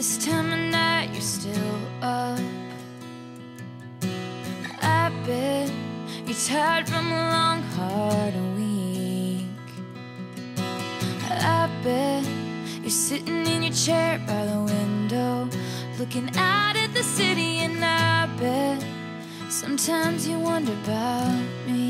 This time of night you're still up. I bet you're tired from a long, hard week. I bet you're sitting in your chair by the window Looking out at the city and I bet Sometimes you wonder about me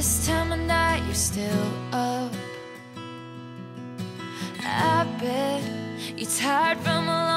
bed You're still up. I bet you're tired from a